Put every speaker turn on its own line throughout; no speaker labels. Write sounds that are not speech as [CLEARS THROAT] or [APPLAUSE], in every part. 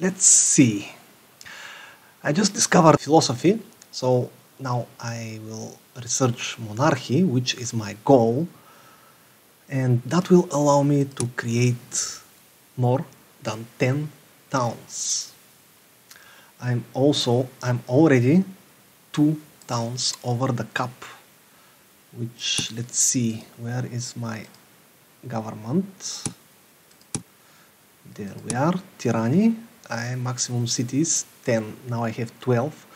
let's see. I just discovered philosophy, so now I will research monarchy, which is my goal, and that will allow me to create more than 10 towns. I'm also I'm already two towns over the cap which let's see where is my government there we are tyranny I maximum cities 10 now I have 12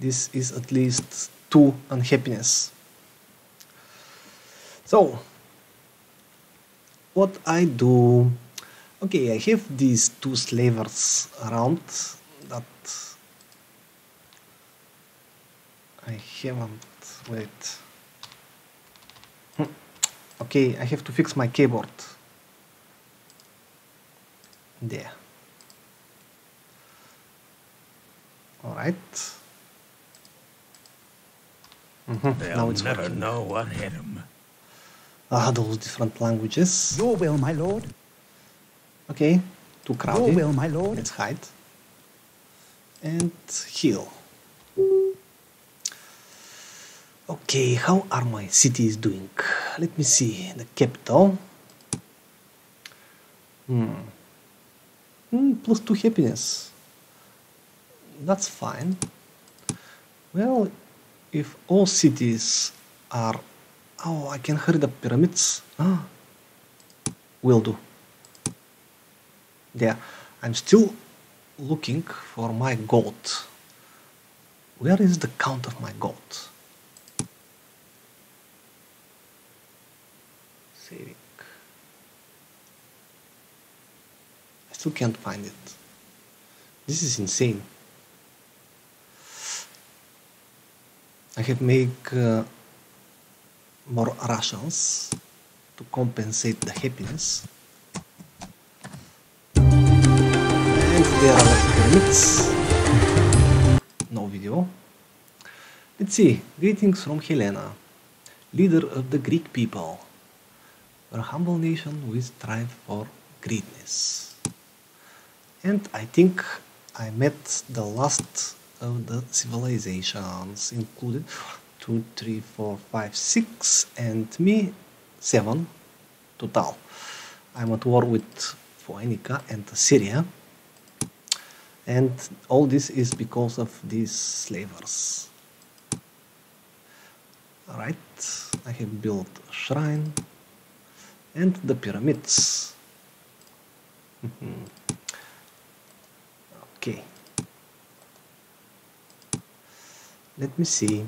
this is at least two unhappiness. So what I do? Okay I have these two slavers around that I haven't wait. Hmm. okay I have to fix my keyboard. There all right Mhm,
They'll
now it's
never
working.
know what hit 'em.
ah those different languages
Your will, my lord.
okay too crowded.
Your will, my lord.
let's hide and heal okay how are my cities doing let me see the capital hmm. Hmm, plus two happiness that's fine. Well if all cities are oh i can hurry the pyramids. Ah will do. There i'm still looking for my gold where is the count of my gold saving. I still can't find it. This is insane i have make uh, more rations to compensate the happiness. And there are pyramids. No video. Let's see. Greetings from helena leader of the greek people. A humble nation we strive for greatness. And i think i met the last of the civilizations included two three four five six and me seven total. I'm at war with Phoenicia and assyria and all this is because of these slavers. All right i have built a shrine and the pyramids. [LAUGHS] Okay let me see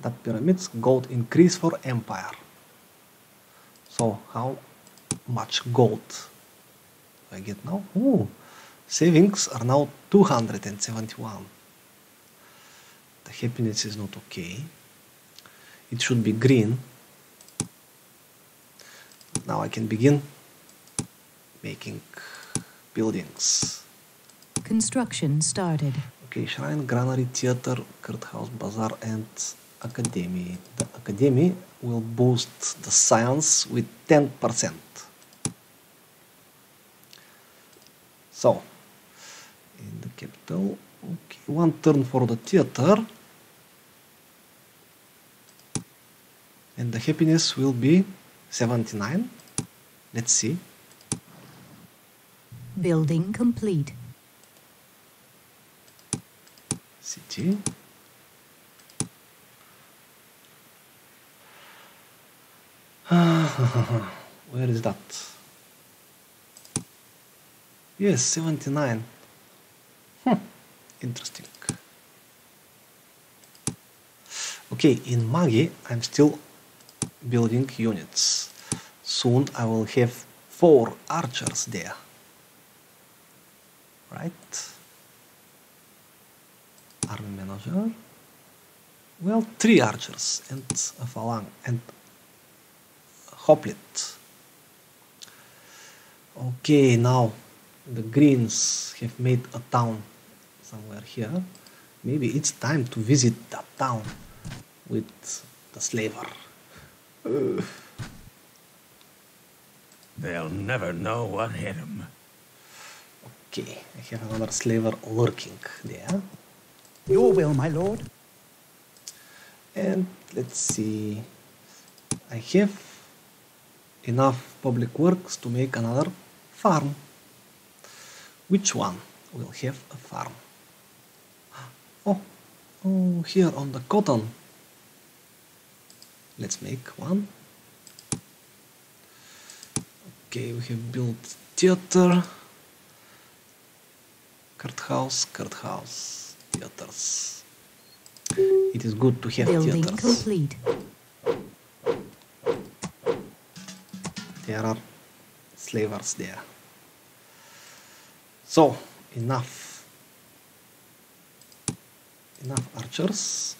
that pyramids gold increase for empire so how much gold do I get now? Ooh, savings are now 271. The happiness is not okay. It should be green. Now I can begin making buildings.
Construction started.
Okay, shrine, granary, theater, court house, bazaar, and academy. The academy will boost the science with 10%. So, in the capital, okay, one turn for the theater. And the happiness will be 79. Let's see.
Building complete.
City. [LAUGHS] Where is that? Yes, 79. Hmm. Interesting. Okay, in Magi, I'm still building units. Soon I will have four archers there. Right? Army manager. Well, three archers and a phalang and a hoplite. Okay, now the Greens have made a town somewhere here. Maybe it's time to visit that town with the slaver.
They'll never know what hit 'em.
Okay, I have another slaver lurking there.
Your will, my lord.
And let's see. I have enough public works to make another farm. Which one will have a farm? Oh, oh, here on the cotton. Let's make one. Okay, we have built theater, cart house, cart house, theaters. It is good to have
Building
theaters.
complete.
there are slavers there. So, enough. Enough archers.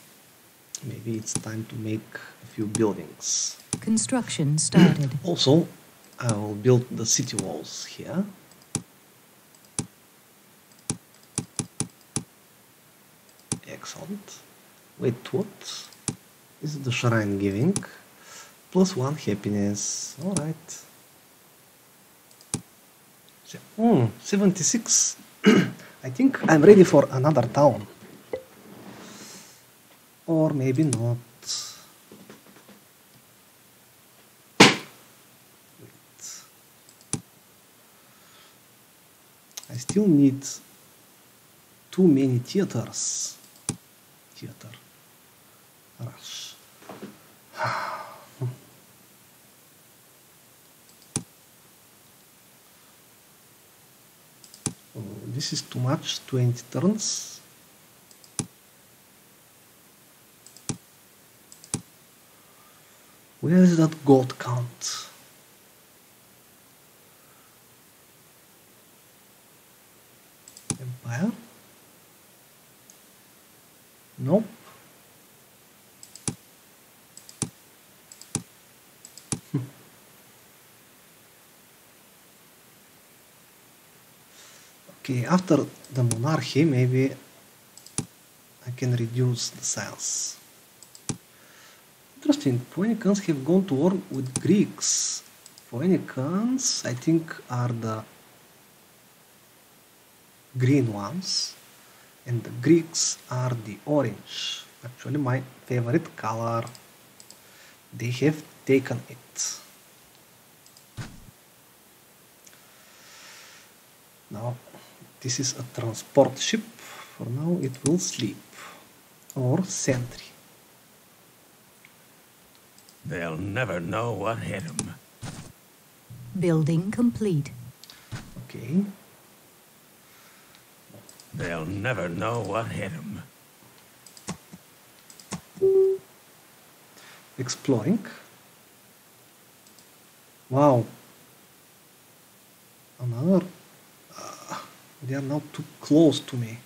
Maybe it's time to make a few buildings.
Construction started. [CLEARS THROAT]
Also, I will build the city walls here. Excellent. Wait, what? Is the shrine giving? Plus one happiness. Alright. Hmm, 76. [CLEARS THROAT] I think I'm ready for another town. Or maybe not. I still need too many theaters. Theater. [SIGHS] This is too much, 20 turns. Where is that gold count? Empire? Nope. Okay, after the monarchy, maybe I can reduce the size. Interesting, Phoenicians have gone to war with Greeks. Phoenicians, I think, are the green ones, and the Greeks are the orange. Actually, my favorite color. They have taken it. Now, this is a transport ship. For now, it will sleep. Or sentry.
They'll never know what hit them
Building complete.
Okay.
They'll never know what hit them.
Exploring. Wow. Another. Uh, they are now too close to me.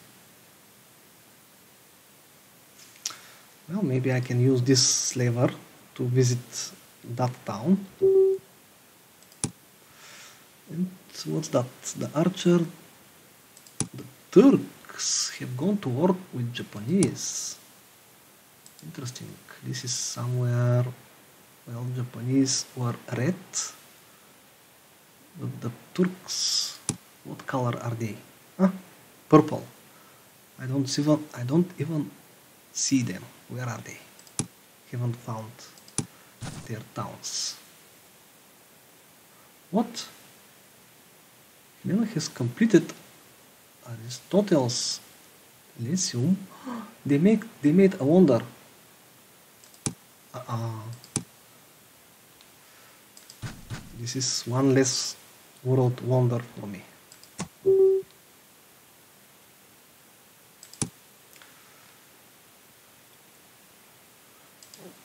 Well, maybe I can use this slaver to visit that town. And what's that? The archer. The Turks have gone to war with Japanese. Interesting. This is somewhere. Well, Japanese were red. But the Turks, what color are they? Huh? Purple. I don't even. I don't even see them. Where are they? Haven't found their towns. What? Helena has completed Aristotle's Lyceum. They make they made a wonder. Uh-uh. This is one less world wonder for me.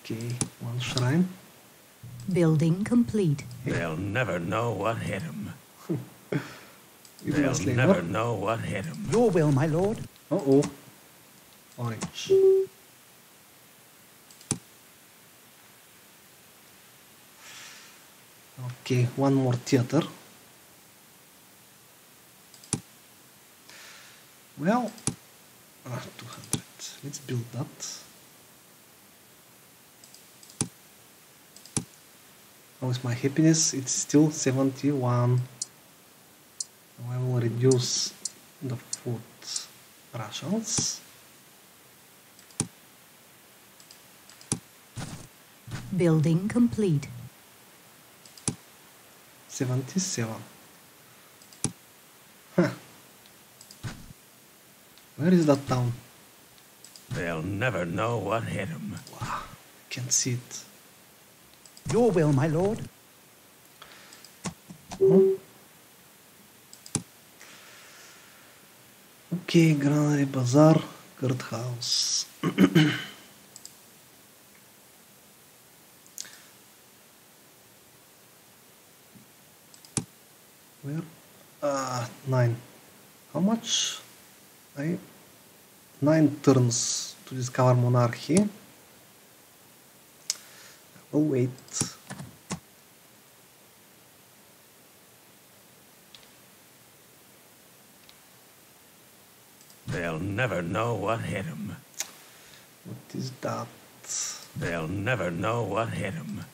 Okay, one shrine.
Building complete.
They'll never know what hit 'em. [LAUGHS]
It
They'll
was
never
labor.
know what hit 'em.
Your will, my lord.
Uh oh. Orange. Okay, one more theater. Well, ah, 200. Let's build that. How is my happiness? It's still 71. Now I will reduce the food rations.
Building complete.
77. Huh. Where is that town?
They'll never know what hit 'em.
Wow, can't see it.
Your will, my lord. Hmm?
Okay, Granary Bazaar, Courthouse. Where? Uh, nine. How much? I nine turns to discover monarchy. I will wait.
They'll never know what hit hit 'em.
What is that?
They'll never know what hit hit 'em.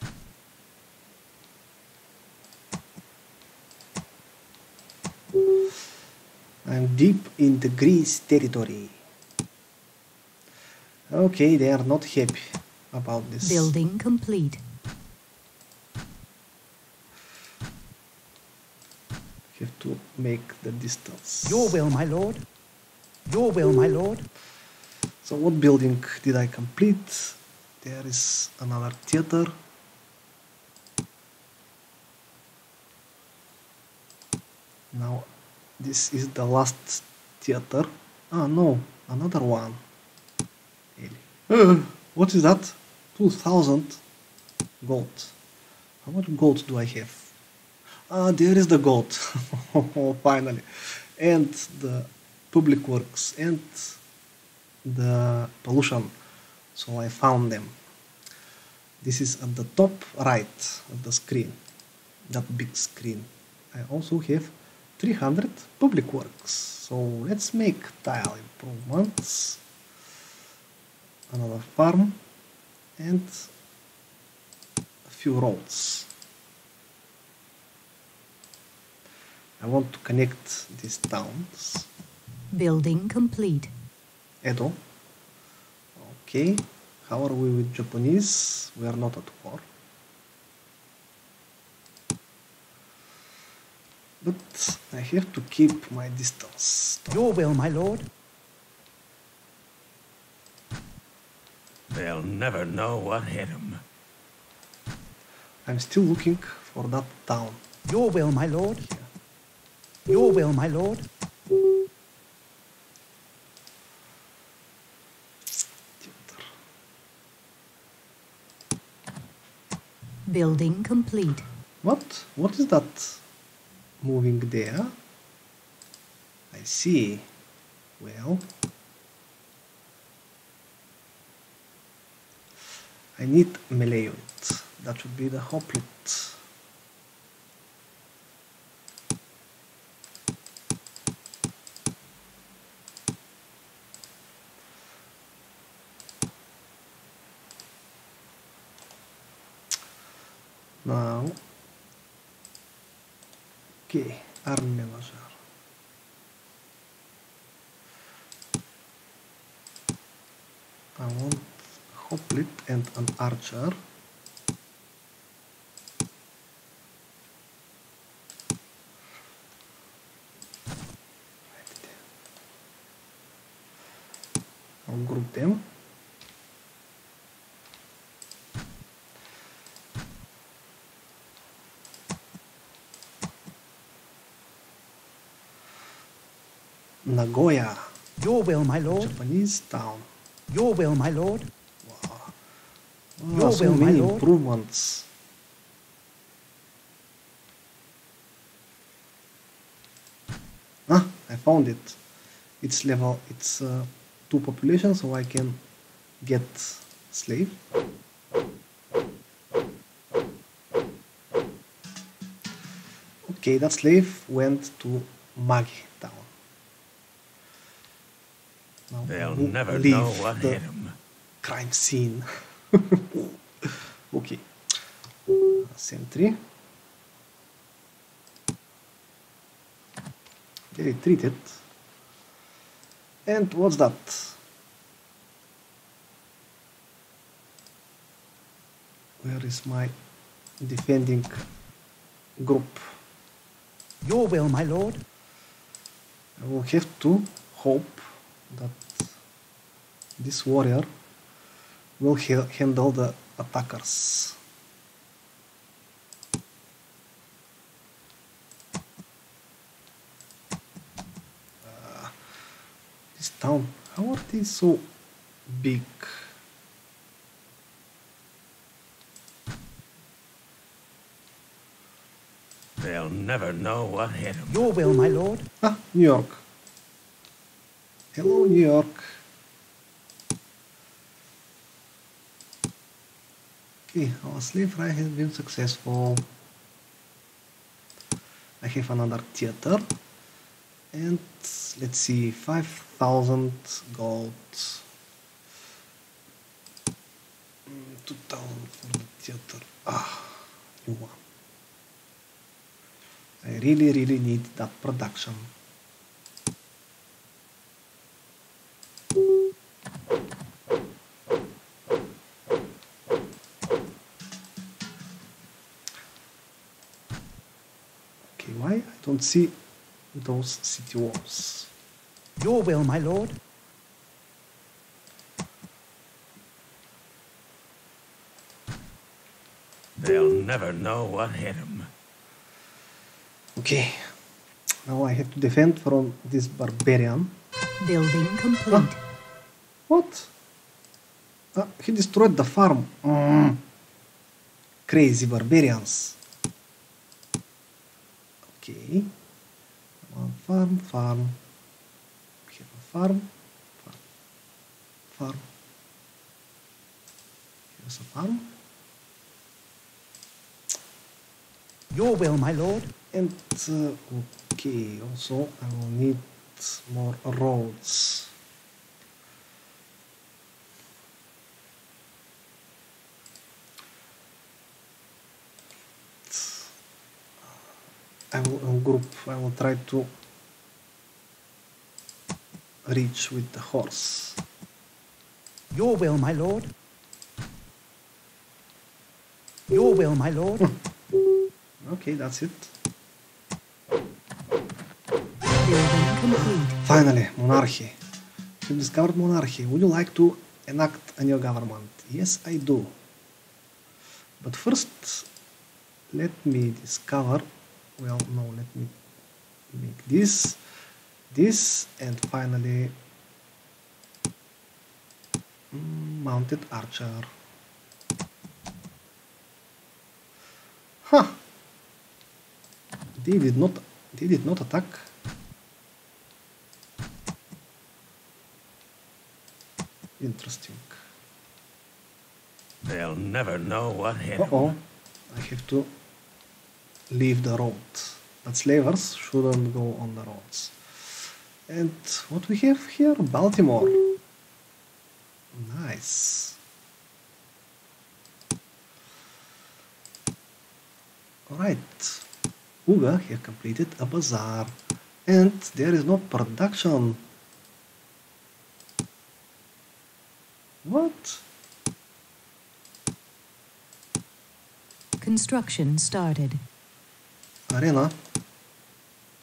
I'm deep in the Greece territory. Okay, they are not happy about this.
Building complete.
Have to make the distance.
Your will, my lord. Your will, my lord.
So what building did I complete? There is another theater. Now this is the last theater. Ah no, another one. Uh, [GASPS] what is that? 2000 gold. How much gold do I have? Ah, there is the gold. [LAUGHS] Finally. And the public works and the pollution. So I found them. This is at the top right of the screen, that big screen. I also have 300 public works. So let's make tile improvements. Another farm and a few roads. I want to connect these towns.
Building complete.
Edo. Okay. How are we with Japanese? We are not at war. But I have to keep my distance.
Your will, my lord.
They'll never know what hit 'em.
I'm still looking for that town.
Your will, my lord. Your will, my lord.
Building complete.
What? What is that moving there? I see. Well, I need melee unit. That would be the hoplite. Now, okay, army manager. I want a hoplite and an archer. I'll group them. Nagoya,
Your will, my lord.
Japanese town.
Your will, my lord.
Wow.
Your
so
will,
many improvements. Ah, I found it. It's level, it's uh, two population, so I can get slave. Okay, that slave went to Magi town. Now
They'll never
leave
know what
the
hit 'em.
crime scene. [LAUGHS] okay. Sentry. They retreated. And what's that? Where is my defending group?
Your will, my lord.
I will have to hope that this warrior will handle the attackers. Uh, this town, how are they so big?
They'll never know what hit them.
Your will, my lord.
Ah, New York. Hello, New York. Okay, our slave ride has been successful. I have another theater. And let's see, 5,000 gold. Mm, 2,000 for the theater. Ah, new one. I really, really need that production. Okay, why I don't see those city walls?
Your will, my lord.
They'll never know what hit hit 'em.
Okay, now I have to defend from this barbarian.
Building complete.
What? Ah, he destroyed the farm. Mm. Crazy barbarians. Okay. One farm, farm. We have a farm, farm, farm. Here's a farm.
Your will, my lord.
And uh, okay, also I will need more roads. Will uh, group. I will try to reach with the horse.
Your will, my lord. Your will, my lord. [LAUGHS]
Okay, that's it. Finally, monarchy. You've discovered monarchy. Would you like to enact a new government? Yes, I do. But first, let me discover. Well, no, let me make this, this, and finally, mm, mounted archer. Huh. They did not. They did not attack. Interesting.
They'll never know what hit.
Uh oh, I have to leave the road. But slavers shouldn't go on the roads. And what we have here? Baltimore. Nice. Alright. Uga have completed a bazaar. And there is no production. What?
Construction started.
Arena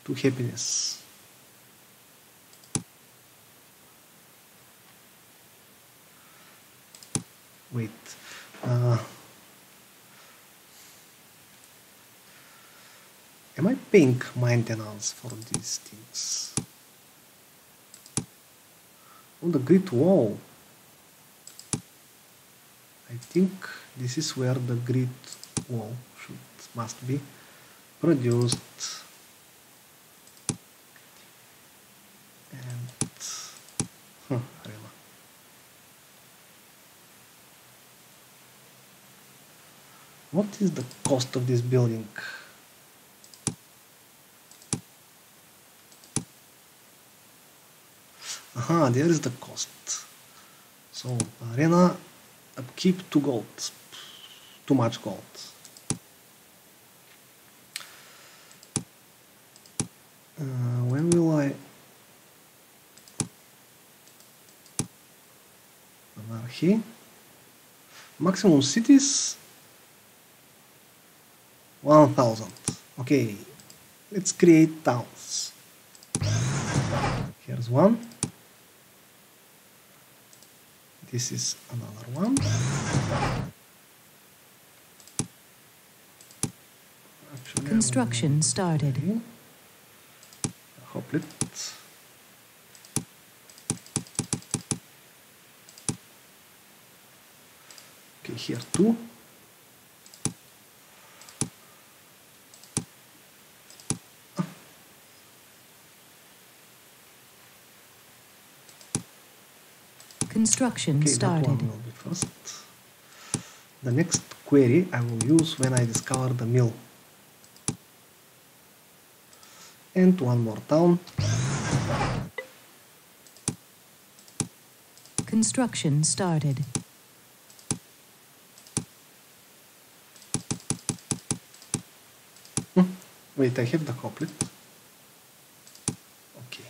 to happiness. Wait. Uh, am I paying maintenance for these things? On the Great Wall. I think this is where the Great Wall should must be produced and huh, arena. What is the cost of this building? Aha, there is the cost. So arena upkeep two gold. Too much gold. Uh, when will I anarchy. Maximum cities 1000. Okay, let's create towns. Here's one. This is another one. Actually,
Construction started.
Hoplite. Okay, here too.
Construction
Okay, that one
started.
will be first. The next query I will use when I discover the mill. And one more town.
Construction started. Hmm.
Wait, I have the couplet. Okay.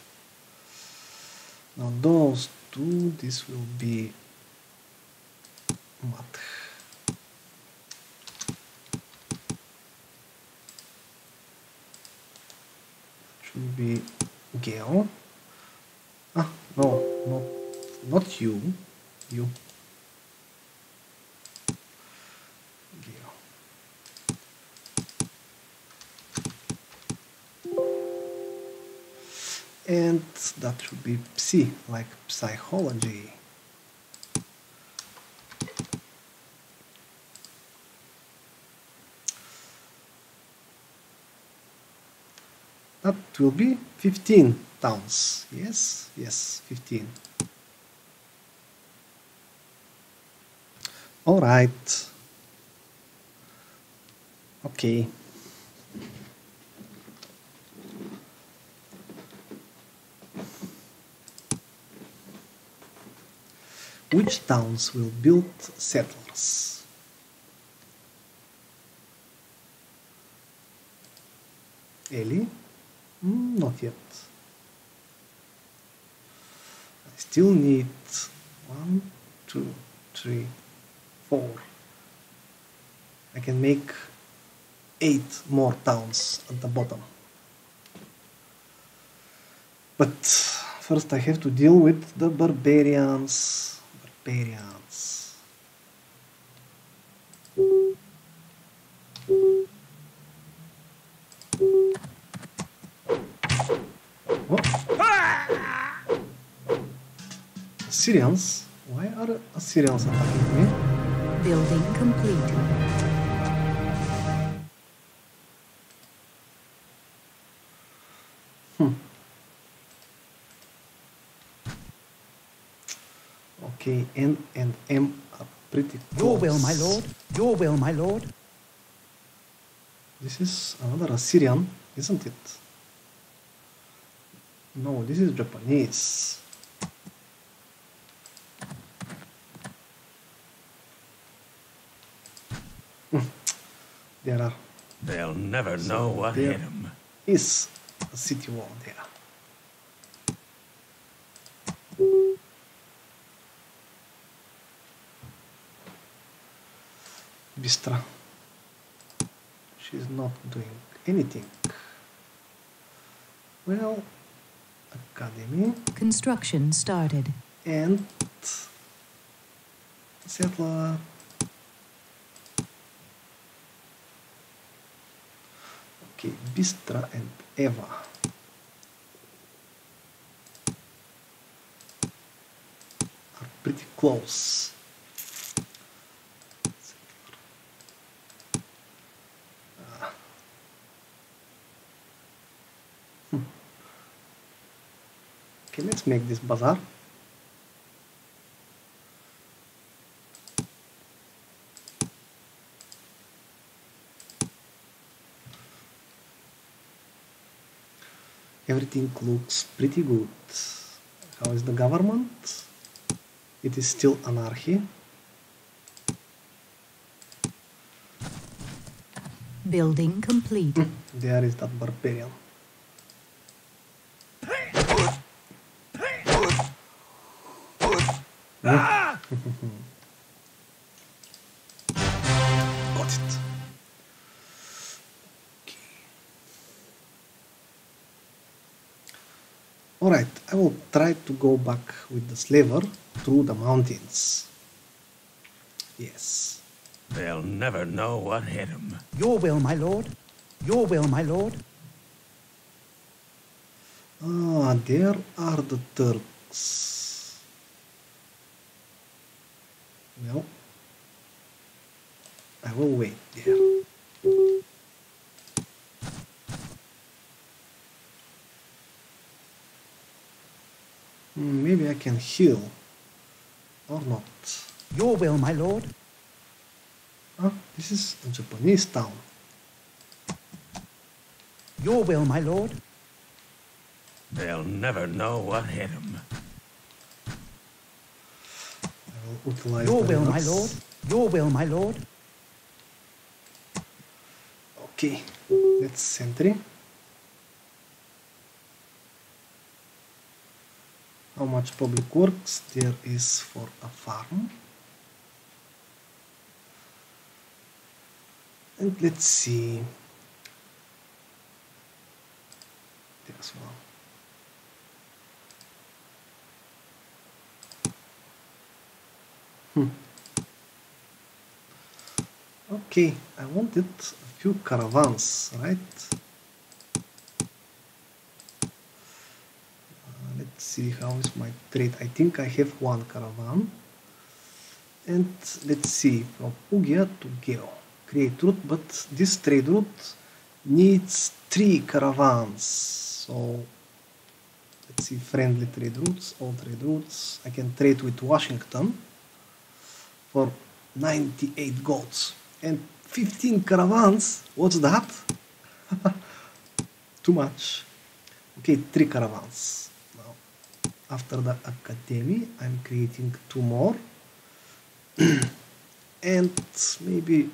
Now those two, this will be you. You. And that should be psi, like psychology. That will be 15 towns. Yes, yes, 15. All right. Okay. Which towns will build settlers? Eli? Mm, not yet. I still need one, two, three, four. I can make eight more towns at the bottom. But first I have to deal with the barbarians. Barbarians. What? Ah! Assyrians? Why are Assyrians attacking me?
Building complete. Hmm.
Okay, N and M are pretty
Your will, my lord. Your will, my lord.
This is another Assyrian, isn't it? No, this is Japanese. [LAUGHS] There are
They'll never know what
there
hit them.
is a city wall there. Bistra. She's not doing anything. Well, academy
Construction started.
and settler. Bistra and Eva. Are pretty close. Okay, let's make this bazaar. Everything looks pretty good. How is the government? It is still anarchy.
Building complete.
There is that barbarian. Hmm? [LAUGHS] to go back with the slaver through the mountains. Yes.
They'll never know what hit 'em.
Your will, my lord. Your will, my lord.
Ah, there are the Turks. Well, I will wait there. Maybe I can heal or not.
Your will, my lord.
Ah, this is a Japanese town.
Your will, my lord.
They'll never know what hit
I will utilize
Your will, my lord. Your will, my lord.
Okay, let's sentry. How much public works there is for a farm? And let's see. There's one. Hmm. Okay, I wanted a few caravans, right? Uh, let's see how is my trade. I think I have one caravan. And let's see, from Ugia to Geo. Create route, but this trade route needs three caravans. So let's see, friendly trade routes, all trade routes. I can trade with Washington for 98 golds and 15 caravans. What's that? [LAUGHS] Too much. Okay, three caravans. After the academy, I'm creating two more. [CLEARS THROAT] and maybe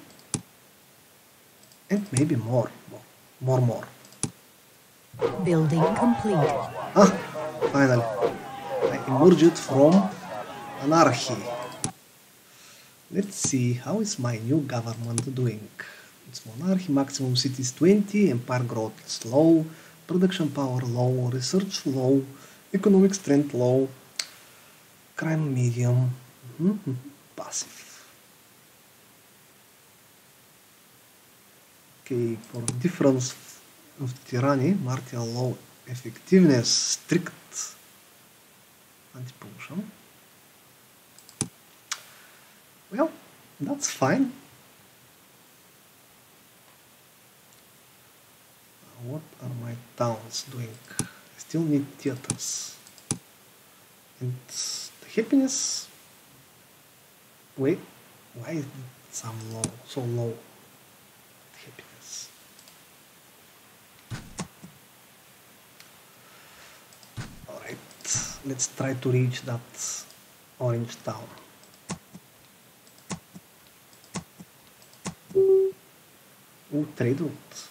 and maybe more more more more.
Building complete.
ah finally. I emerged from anarchy. Let's see how is my new government doing? It's monarchy maximum cities 20 empire growth is low production power low research low economic strength low crime medium Mhm, passive. Okay for difference of tyranny martial law effectiveness strict anti-pollution well that's fine. What are my towns doing still need theaters. And the happiness wait why is it low so low? Happiness. All right let's try to reach that orange town Ooh, trade route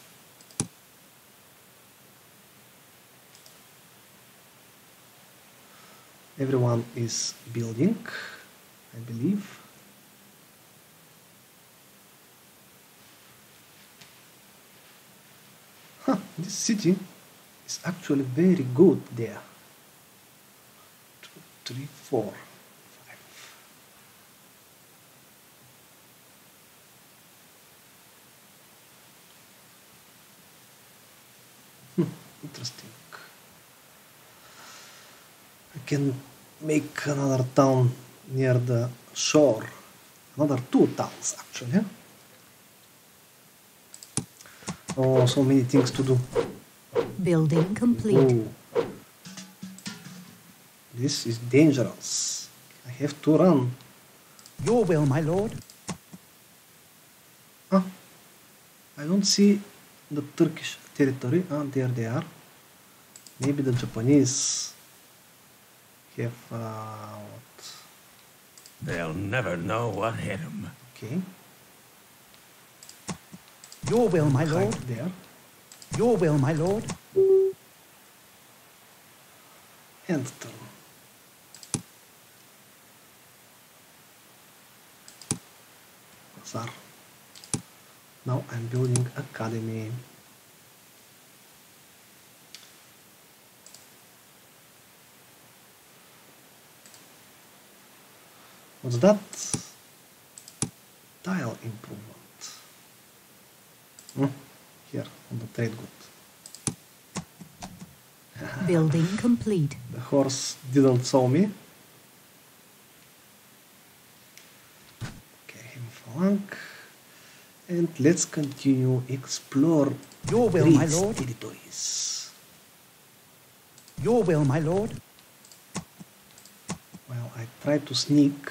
everyone is building i believe Huh, this city is actually very good there. Two, three, four, five. Hmm, interesting. I can make another town near the shore. Another two towns actually. Oh, so many things to do.
Building complete.
Ooh. This is dangerous. I have to run.
Your will, my lord.
Ah, I don't see the Turkish territory. Ah, there they are. Maybe the Japanese give? Uh,
They'll never know what hit them.
Okay.
Your will, my lord.
There.
Your will, my lord.
Enter. Now I'm building academy. What's that? Tile improvement. Hmm, Here on the trade good. [LAUGHS]
Building complete.
The horse didn't saw me. Okay, him flank. And let's continue explore
Your will, my lord.
territories.
Your will, my lord.
Well, I try to sneak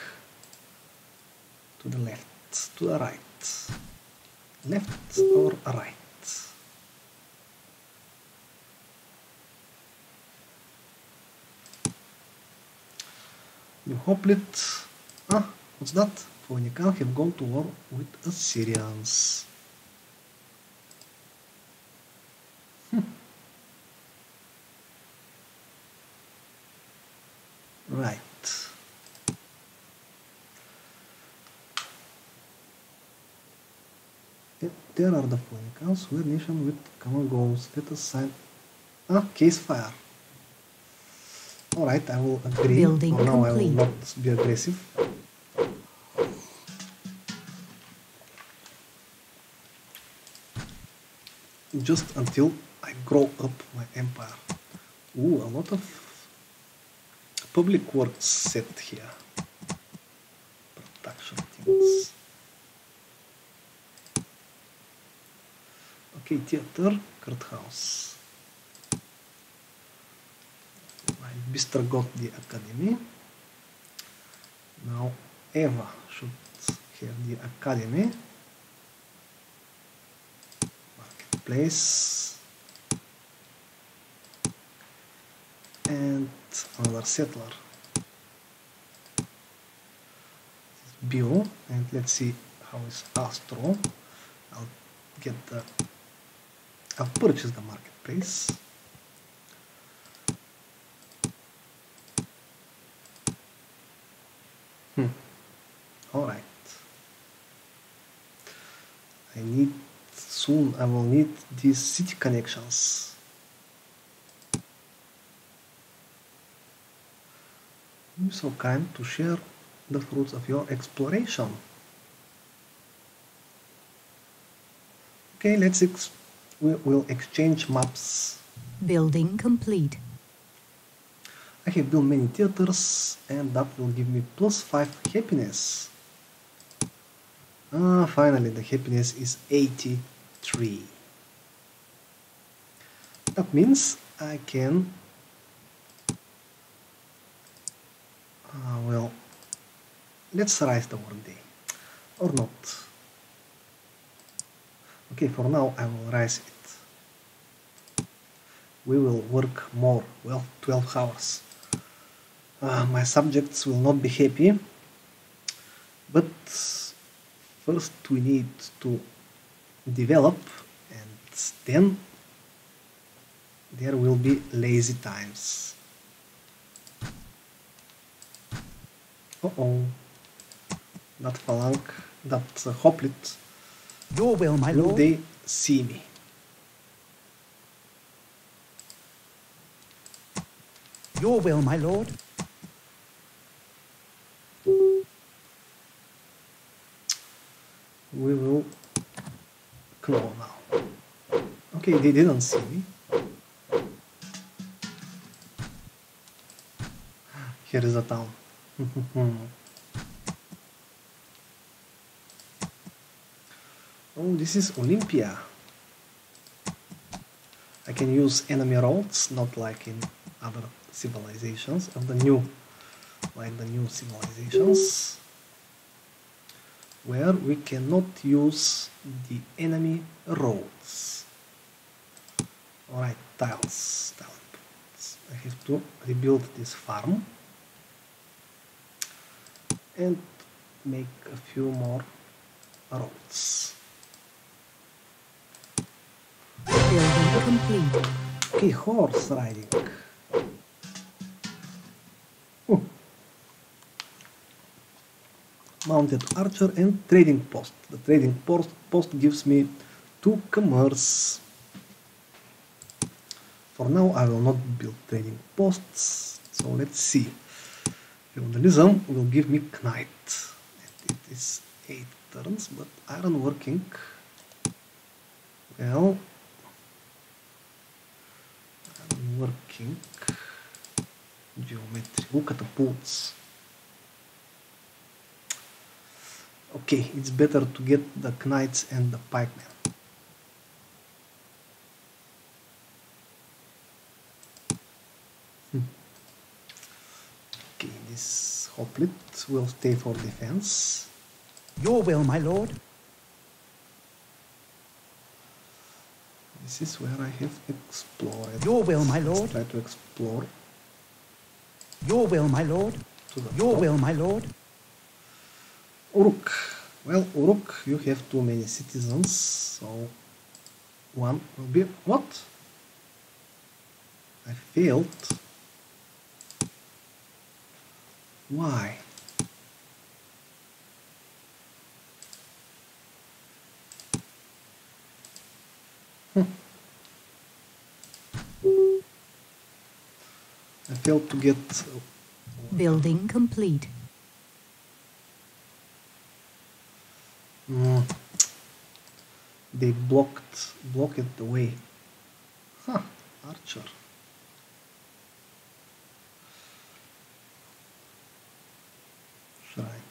to the left, to the right. Left or right? New Hoplite. Ah, what's that? Phoenicians have gone to war with Assyrians. Hmm. Right. There are the Phoenicians, we're a nation with common goals. Let us sign. Ah, case fire. Alright, I will agree.
Building
For now, I will not be aggressive. Just until I grow up my empire. Ooh, a lot of public works set here. Production things. Bister got the academy. Now Eva should have the academy. Marketplace. And another settler. Bill, and let's see how is Astro. I'll get the purchase the marketplace. Hmm. All right. I need soon. I will need these city connections. Be so kind to share the fruits of your exploration. Okay, let's ex- we will exchange maps.
Building complete.
I have built many theaters and that will give me plus 5 happiness. Ah, finally the happiness is 83. That means I can... Ah, well, let's rise the workday. Or not. Okay, for now I will rise it. We will work more, well, 12 hours. Uh, my subjects will not be happy, but first we need to develop and then there will be lazy times. Uh-oh, that phalanx, that uh,
Your will, my
will
lord.
they see me?
Your will, my lord.
we will claw now. Okay, they didn't see me. Here is a town. [LAUGHS] oh, this is Olympia. I can use enemy roads, not like in other civilizations of the new, like the new civilizations where we cannot use the enemy roads. Alright, tiles. I have to rebuild this farm and make a few more roads.
Building complete.
Okay, horse riding. Mounted archer and trading post. The trading post, post gives me two commerce. For now I will not build trading posts, so let's see. Feudalism will give me knight. It is 8 turns, but iron working. Well, iron working. Geometry, look at the pools. Okay, it's better to get the knights and the pikemen. Hmm. Okay, this hoplite will stay for defense.
Your will, my lord.
This is where I have explored.
Your will, my lord.
try to explore
Your will, my lord. Your
top.
will, my lord.
Uruk. Well, Uruk, you have too many citizens, so one will be what? I failed. Why? I failed to get
Building complete.
Mm. They blocked blocked the way. Huh, archer. Shrine.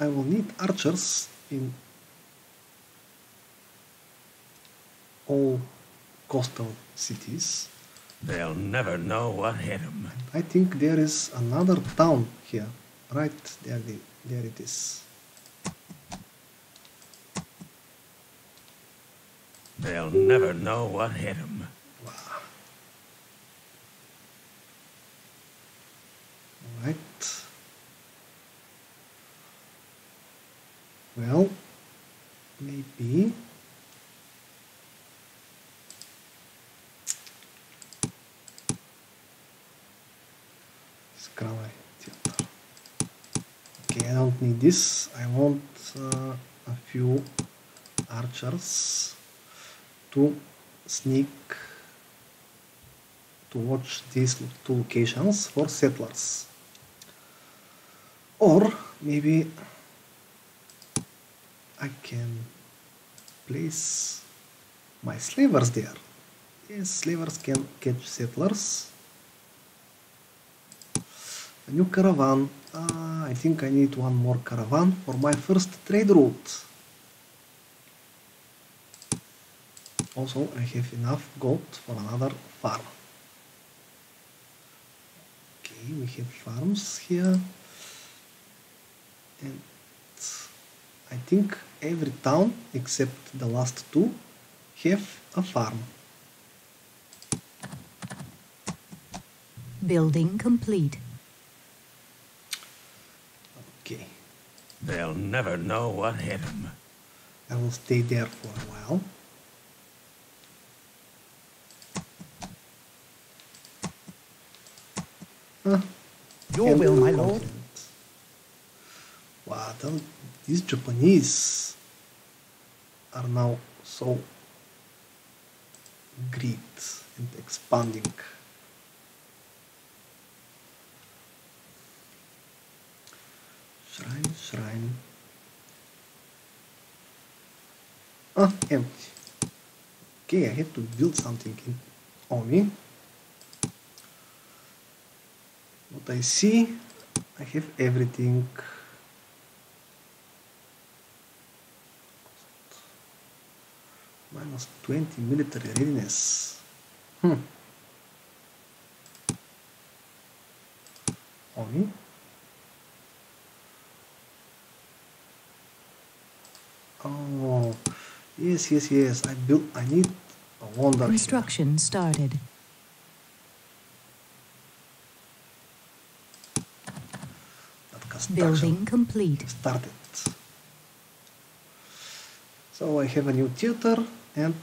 I will need archers in all coastal cities.
They'll never know what hit 'em.
I think there is another town here. Right there, the- there it is.
They'll never know what hit 'em.
Wow. Right. Well, maybe. Skrawaj theater. Okay, I don't this. I want uh, a few archers to sneak to watch these two locations for settlers. Or maybe I can place my slavers there. Yes, slavers can catch settlers. A new caravan. Ah, I think I need one more caravan for my first trade route. Also, I have enough gold for another farm. Okay, we have farms here. And I think every town except the last two have a farm.
Building complete.
Okay,
They'll never know what hit 'em.
I will stay there for a while. Huh,
Your will, my lord.
Wow, the- these Japanese are now so great and expanding. Shrine, shrine. Ah. Okay, I have to build something in Omi. What I see, I have everything. Minus 20 military readiness. Hmm. Omi. Oh, yes, yes, yes. I built. I need a wonder. here.
Construction started.
That construction
Building complete.
started. So I have a new theater and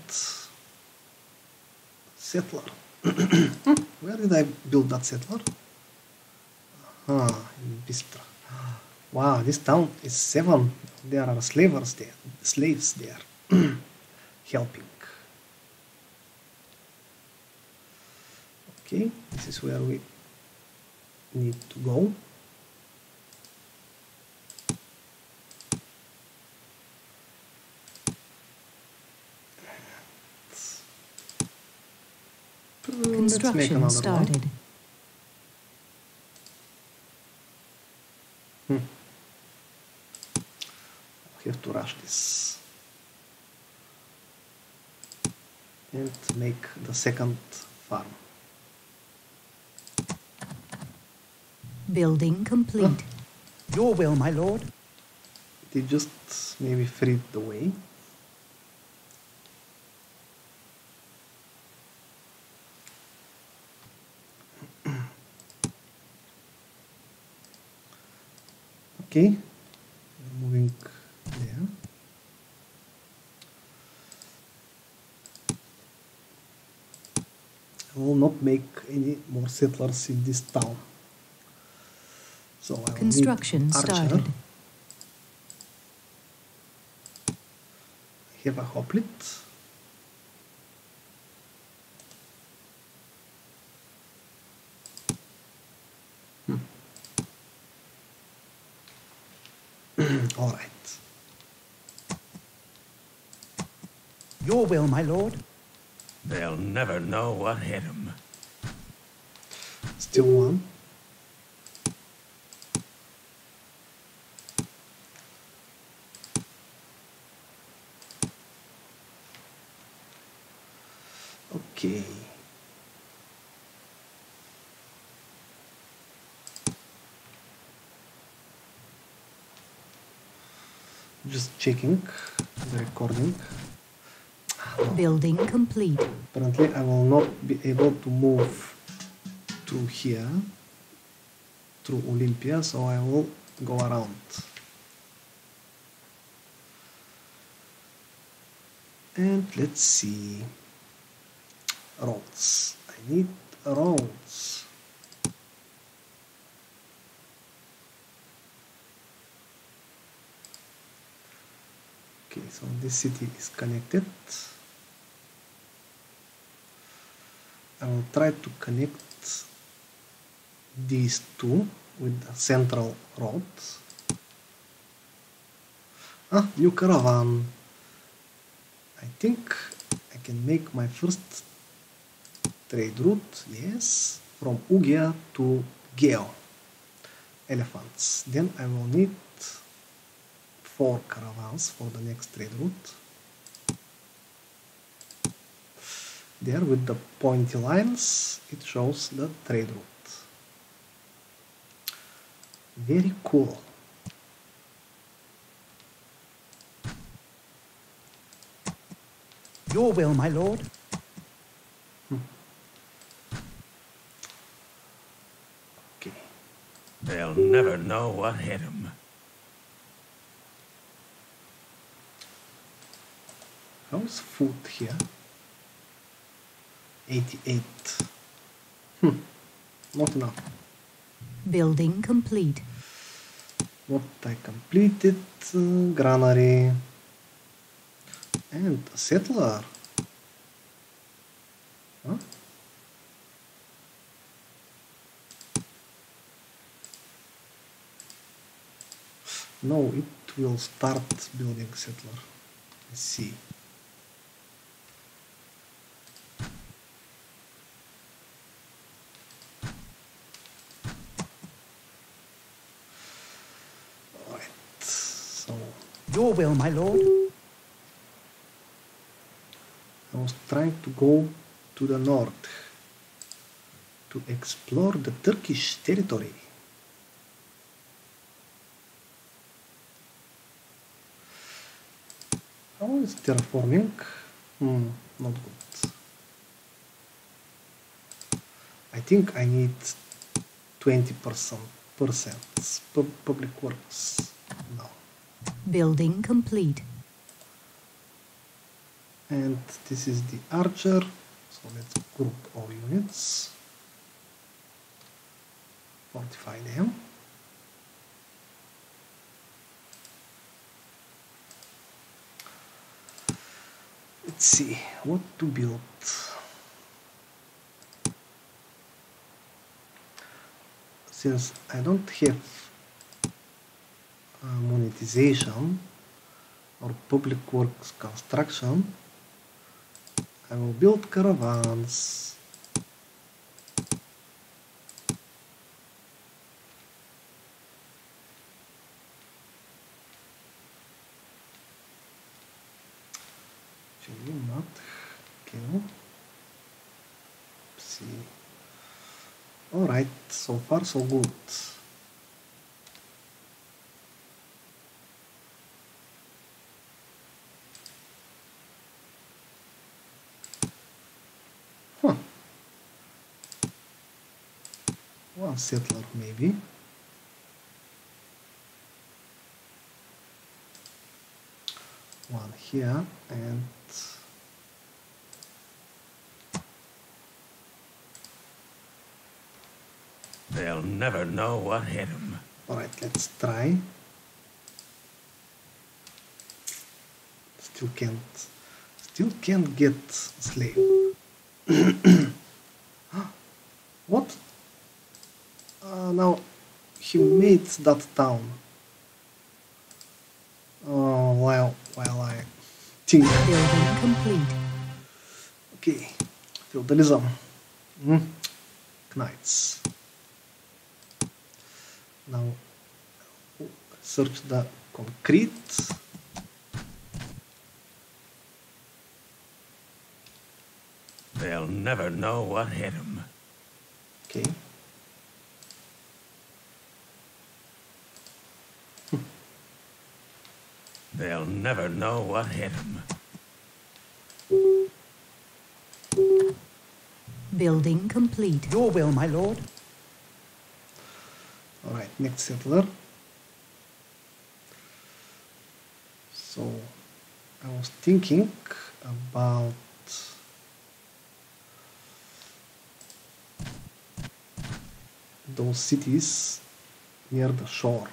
settler. [COUGHS] Where did I build that settler? Ah, in Bistra. Wow, this town is seven. There are slavers there, slaves there, [CLEARS THROAT] helping. Okay, this is where we need to go.
Construction started.
Hmm. We have to rush this and make the second farm.
Building complete. Ah.
Your will, my lord.
They just maybe freed the way. [CLEARS THROAT] okay, we're moving there. I will not make any more settlers in this town. So I will need
Construction started.
I have a hoplite. Hmm. [CLEARS THROAT] All right.
Your will, my lord.
They'll never know what hit 'em.
Still one. Okay. Just checking the recording.
Building complete.
Apparently I will not be able to move to here through Olympia, so I will go around. And let's see. Roads. I need roads. Okay, so this city is connected. I will try to connect these two with the central road. Ah, new caravan. I think I can make my first trade route, yes, from Ugia to Geo. Elephants. Then I will need four caravans for the next trade route. There with the pointy lines, it shows the trade route. Very cool.
Your will, my lord.
Okay.
They'll never know what hit 'em.
How's food here? 88. Hmm. Not enough.
Building complete.
What I completed uh, granary and a settler. Huh? No, it will start building settler. Let's see. Alright, so
Your will, my lord.
I was trying to go to the north to explore the Turkish territory. How is terraforming? Hmm, not good. I think I need 20% public works now.
Building complete.
And this is the archer. So let's group all units. fortify them. Let's see what to build. Since I don't have monetization or public works construction, I will build caravans. See. Alright, so far so good. One settler maybe. One here and
They'll never know what hit hit 'em.
Alright, let's try. Still can't still can't get slave. [CLEARS THROAT] what? Uh, now he made that town. Oh, while while I think.
Building complete.
Okay, feudalism. Mm. Knights. Now search the concrete.
They'll never know what hit them.
Okay.
They'll never know what hit 'em.
Building complete.
Your will, my lord.
Alright, next settler. So I was thinking about those cities near the shore.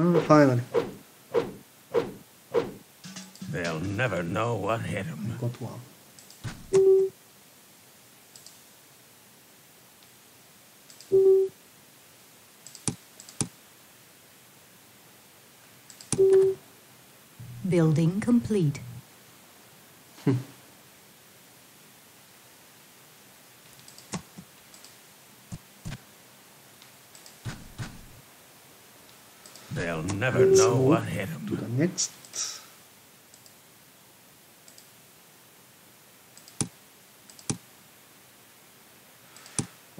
Finally,
They'll never know what hit 'em.
got one.
Building complete.
They'll never
Let's
know what hit
to
'em.
the next.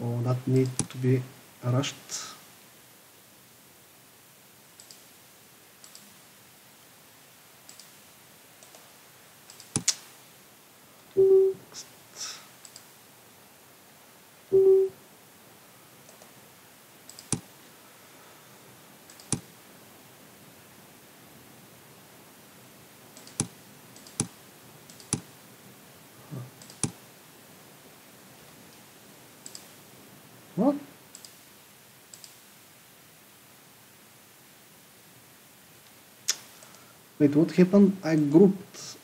Oh, that need to be rushed. Next. What? Wait, what happened? I grouped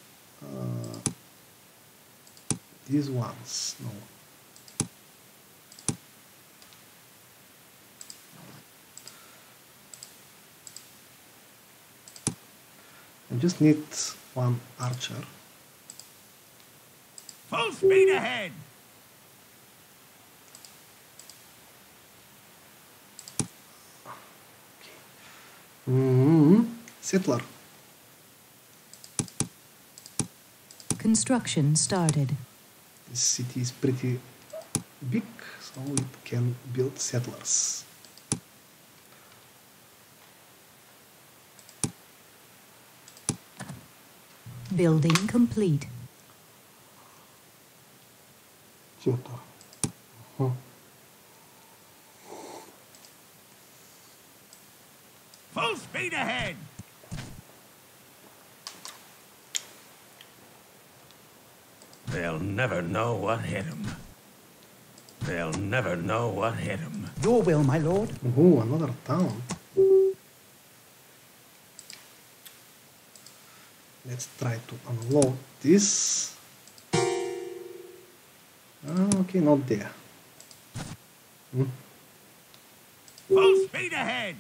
uh, these ones. No. I just need one archer.
Full speed ahead!
hmm Settler.
Construction started.
This city is pretty big, so it can build settlers.
Building complete.
Theater. Huh.
Full speed ahead! Never know what hit 'em. They'll never know what hit 'em.
Your will, my lord.
Oh, another town. Let's try to unload this. Ah, okay, not there. Hmm.
Full speed ahead!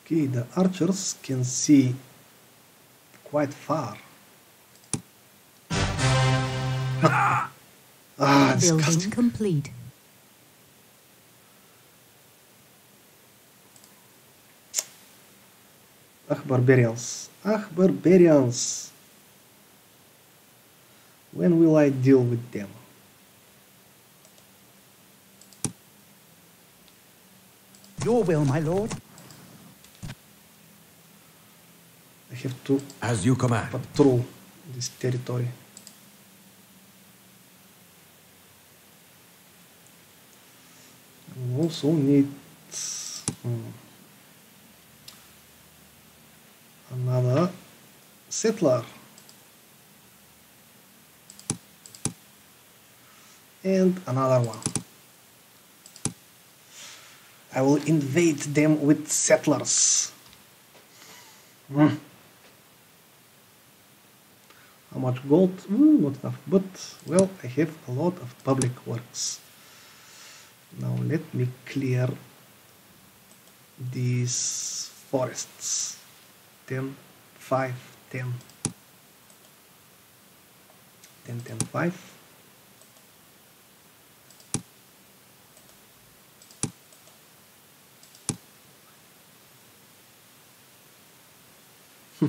Okay, the archers can see quite far. Ah,
Building
disgusting.
complete.
Ah, barbarians. Ah, barbarians. When will I deal with them?
Your will, my lord.
I have to
As you command.
patrol this territory. Also need hmm, another settler. And another one. I will invade them with settlers. Hmm. How much gold? Ooh, not enough. But, well, I have a lot of public works. Now let me clear these forests. 10, 5, 10. 10, 10, 5. Hmm.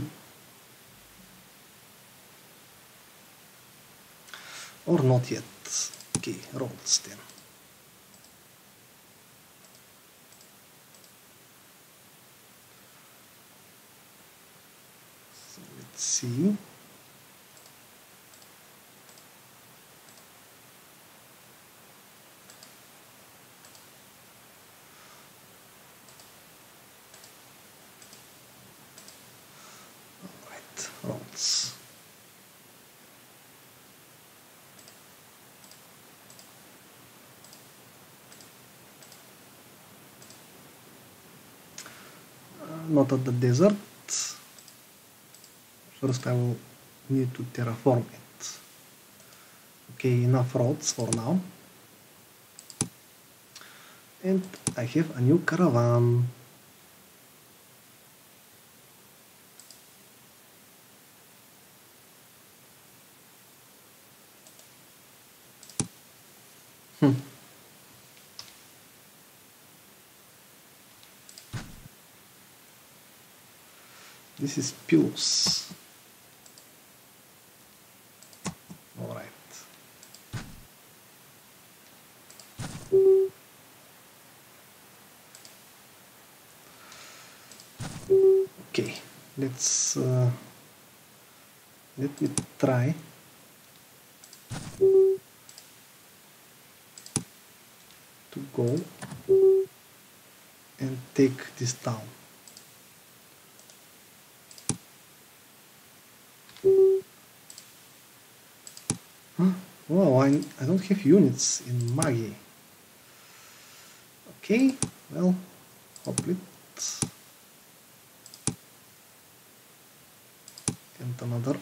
Or not yet. Okay, roads then. So roads. Uh, not at the desert. First I will need to terraform it. Okay, enough roads for now. And I have a new caravan. Hmm. This is Pius. All right. Okay, let's uh, let me try. To go and take this town. Huh? Wow, I, I don't have units in Magi. Okay, well, hopefully. And another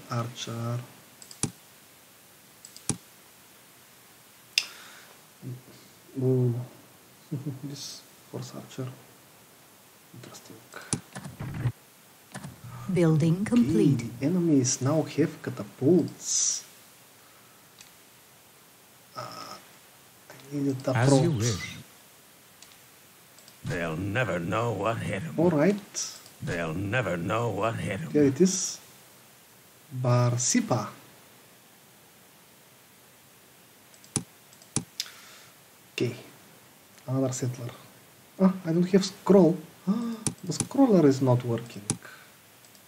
archer. Ooh, [LAUGHS] this horse archer. Interesting.
Building complete.
Okay, the enemies now have catapults. Uh, I need a
As you wish. They'll never know what hit 'em.
Alright,
They'll never know what hit 'em.
here it is. Barsipa. Okay, another settler. Ah, I don't have scroll. Ah, the scroller is not working.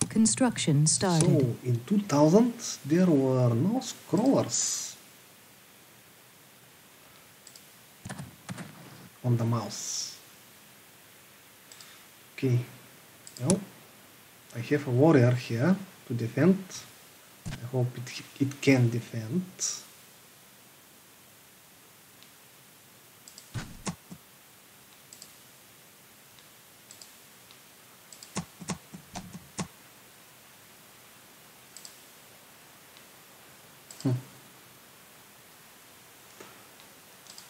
Construction started.
So in 2000 there were no scrollers on the mouse. Okay, well, I have a warrior here to defend I hope it, it can defend.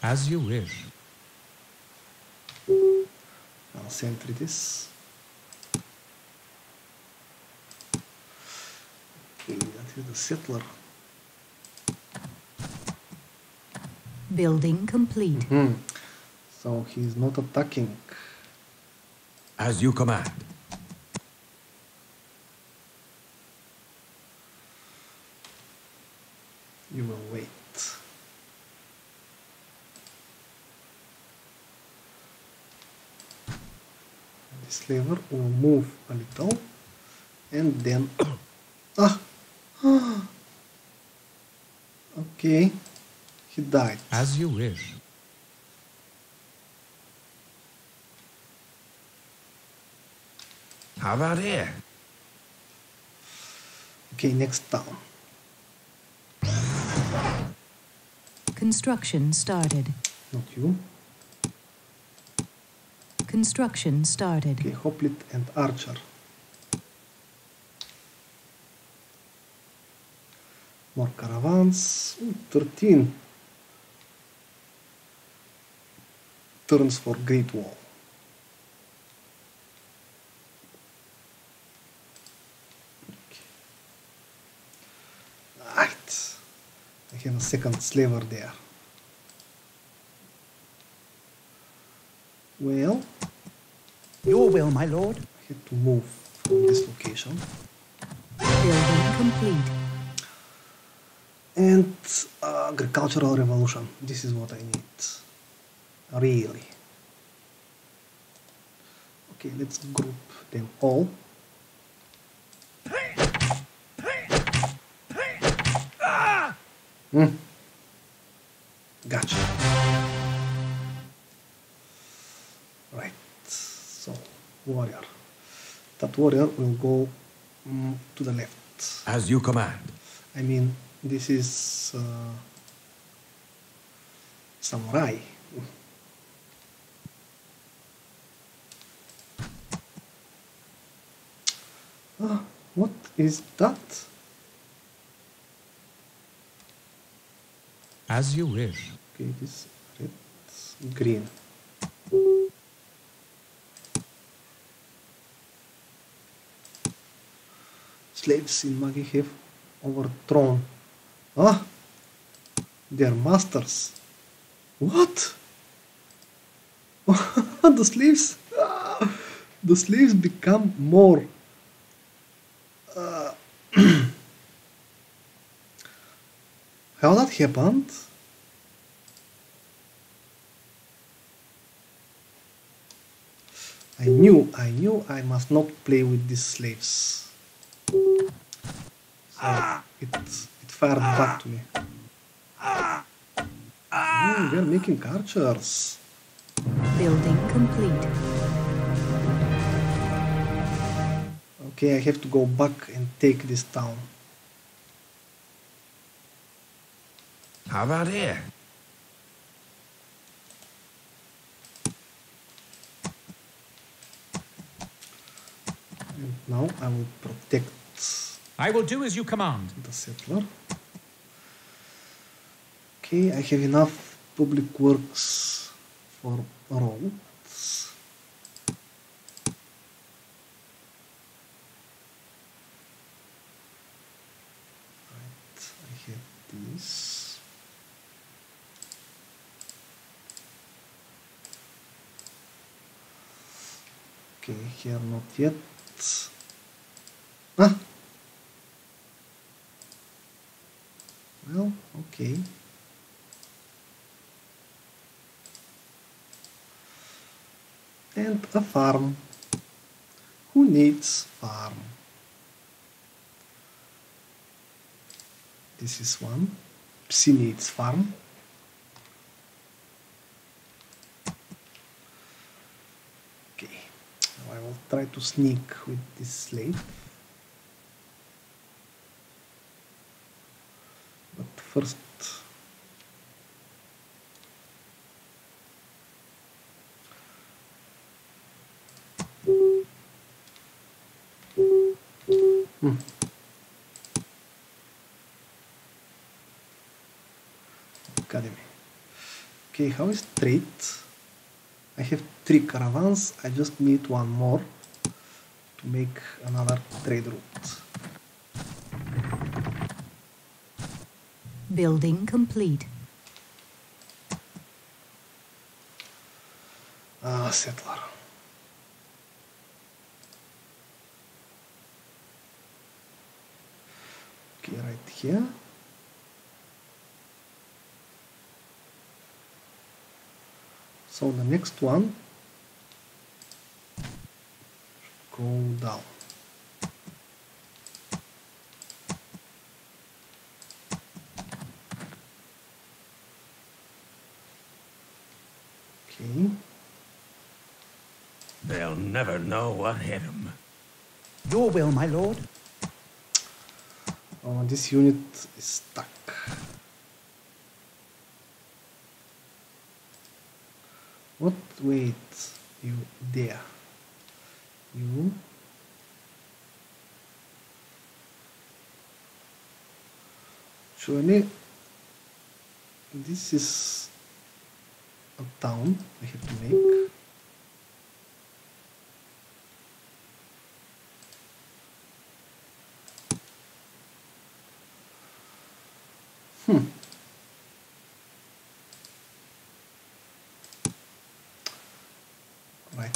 As you wish.
I'll sentry this. Okay, the settler.
Building complete.
Hmm. So he's not attacking.
As you command.
You will wait. This lever will move a little and then [COUGHS] ah okay he died
As you wish. How about here?
okay next down
Construction started.
not you
Construction started.
okay hoplite and archer more caravans Ooh, 13 turns for great wall right I have a second slaver there well
Your will, my lord.
I had to move from this location.
Building complete.
And uh, agricultural revolution. This is what I need. Really. Okay, let's group them all. Hmm. Gotcha. Right. So, warrior. That warrior will go mm, to the left.
As you command.
I mean, this is uh, samurai. Ah, what is that?
As you wish.
Okay, this red, green. Slaves in Magi have overthrown. Ah, their masters. What? [LAUGHS] the slaves, ah, [LAUGHS] the slaves become more. Uh, [CLEARS THROAT] how that happened? I knew, I knew I must not play with these slaves. So it, it fired back to me. Mm, they're making archers.
Building complete.
Okay, I have to go back and take this town.
How about here?
And now I will protect
I will do as you command.
the settler. Okay, I have enough public works for roads. Right, I have this. Okay, here not yet. Ah, Well, okay. And a farm. Who needs farm? This is one. Psi needs farm. Okay. Now I will try to sneak with this slave. But first Hmm. Academy. Okay, how is trade? I have three caravans. I just need one more to make another trade route.
Building complete.
Ah, settler. Okay, right here. So the next one should go down. Okay.
They'll never know what hit them.
Your will, my lord.
Oh, this unit is stuck. What? Wait, you there. You. So Surely, this is a town I have to make.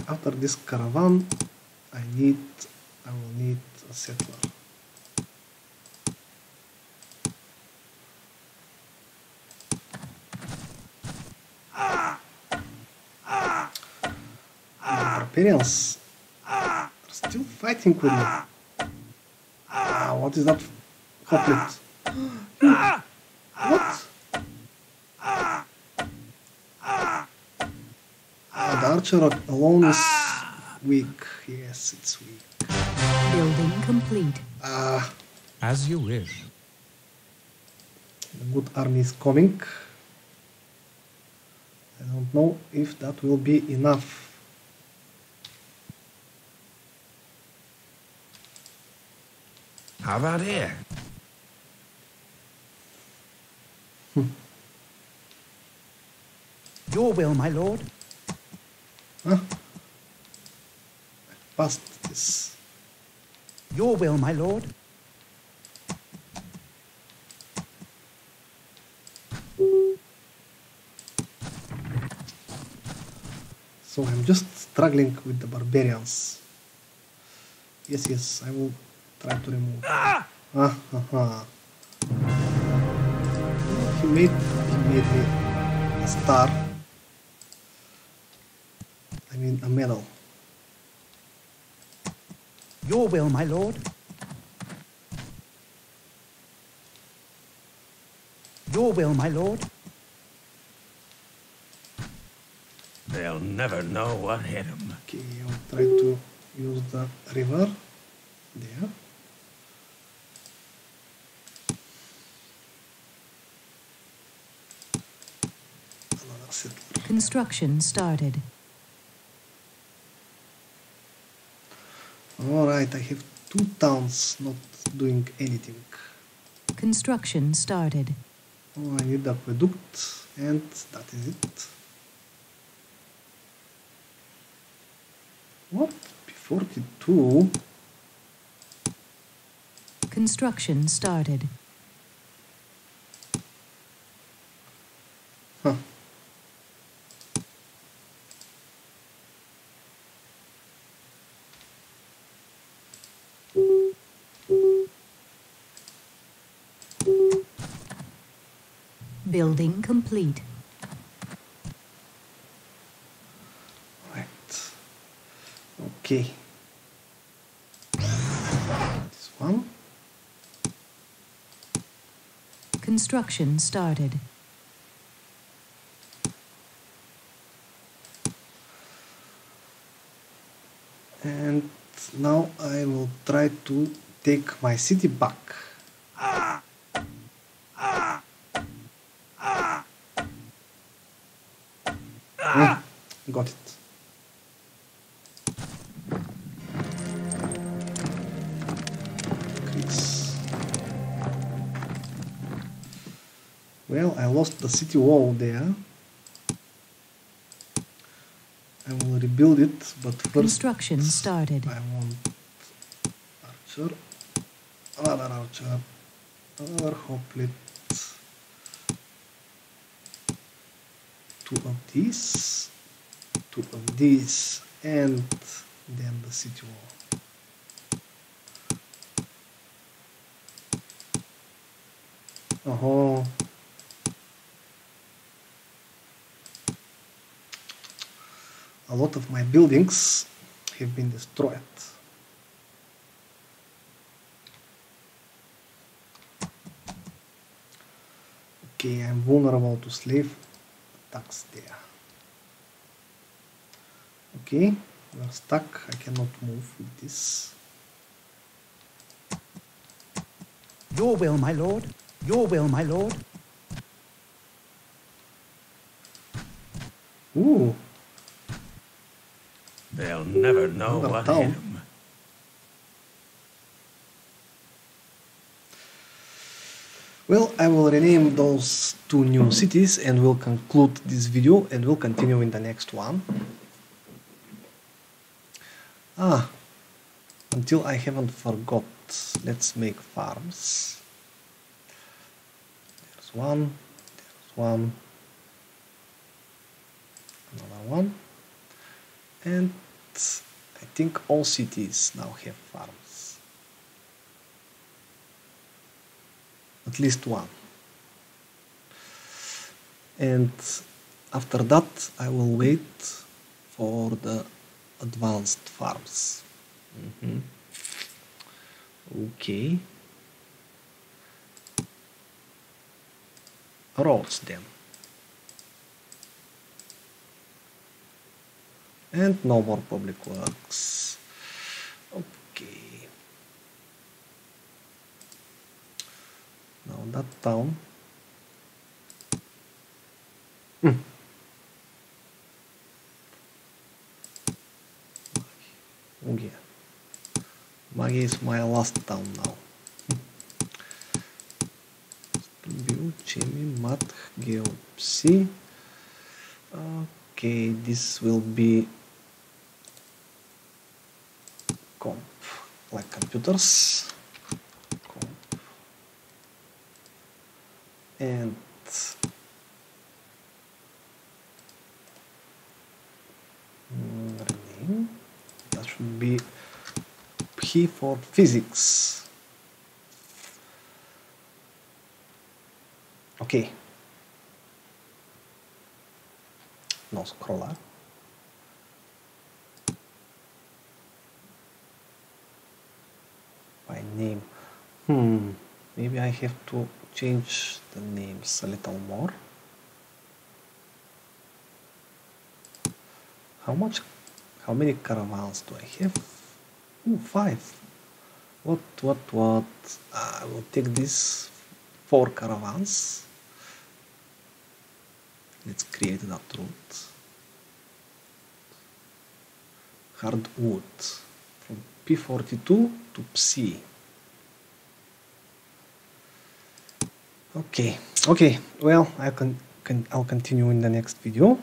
After this caravan, I need, I will need a settler. The barbarians are still fighting with me. Ah, what is that hoplite? [GASPS] What? Ah, the alone is weak. Yes, it's weak.
Building complete.
Ah,
As you wish.
the good army is coming. I don't know if that will be enough.
How about here?
Your will, my lord.
Huh? Passed this.
Your will, my lord.
So I'm just struggling with the barbarians. Yes, yes, I will try to remove. Ah, ah, ah. He made he made me a star. I mean a medal.
Your will, my lord. Your will, my lord.
They'll never know what hit them.
Okay, I'll try to use the river there. Another settler.
Construction started.
Alright, I have two towns not doing anything.
Construction started.
Oh, I need aqueduct, and that is it. What? P42?
Construction started. Building complete.
Right. Okay. This one.
Construction started.
And now I will try to take my city back. Lost the city wall there. I will rebuild it, but first
Construction started.
I want archer, another archer, another hoplite, two of these, two of these, and then the city wall. Oh, a lot of my buildings have been destroyed. Okay, I'm vulnerable to slave attacks there. Okay, we're stuck. I cannot move with this.
Your will, my lord. Your will, my lord.
Ooh,
know what hit 'em.
Well, I will rename those two new cities and we'll conclude this video and we'll continue in the next one. Ah, until I haven't forgot, let's make farms. There's one, there's one, another one, and I think all cities now have farms. at least one. And after that, I will wait for the advanced farms. Mhm. Okay. Roads then. And no more public works. Okay. Now that town. Hmm. Okay. Magi is my last town now. View, Chemi, Mat, Geopsi. Okay, this will be comp, like computers. Comp. And mm, rename. That should be P for physics. Okay. No scroll By name. Hmm. Maybe I have to change the names a little more. How much? How many caravans do I have? Ooh, five. What? What? What? I will take these four caravans. Let's create that route. Hardwood from P42 to Psi. Okay, okay. Well, I can, can I'll continue in the next video.